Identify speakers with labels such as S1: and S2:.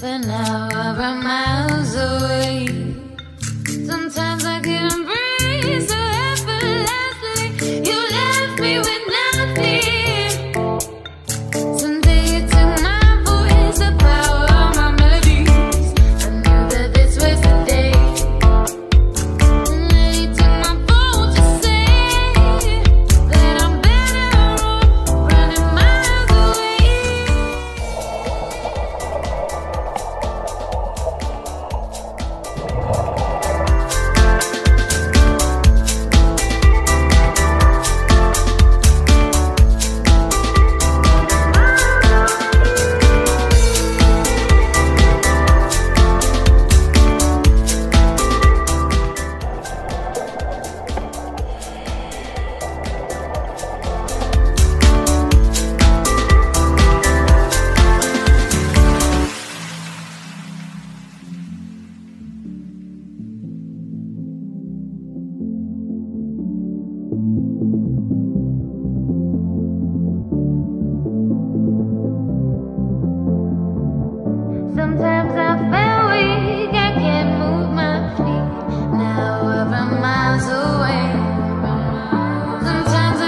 S1: But now I remind